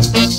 Thank you.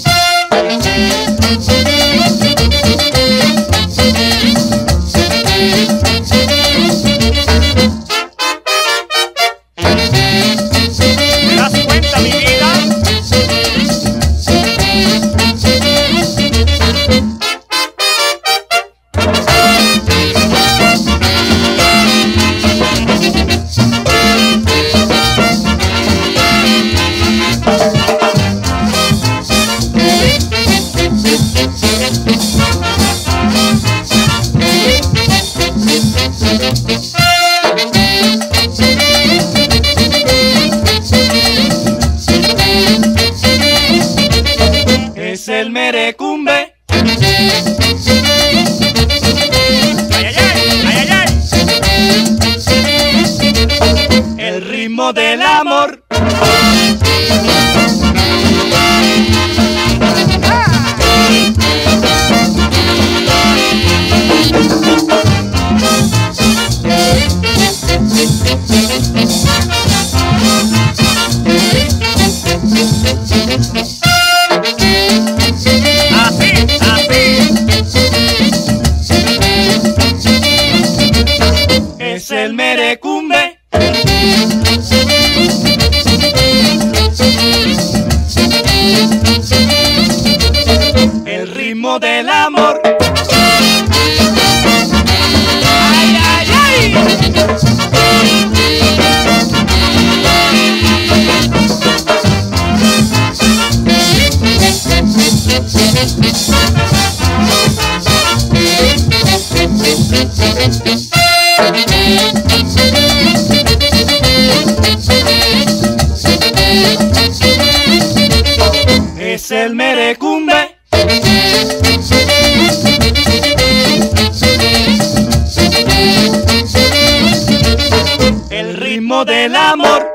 Es el merecumbe. El ritmo del amor. Merecumbe. El ritmo del amor. Ay, ay, ay. Es el merecumbe. El ritmo del amor.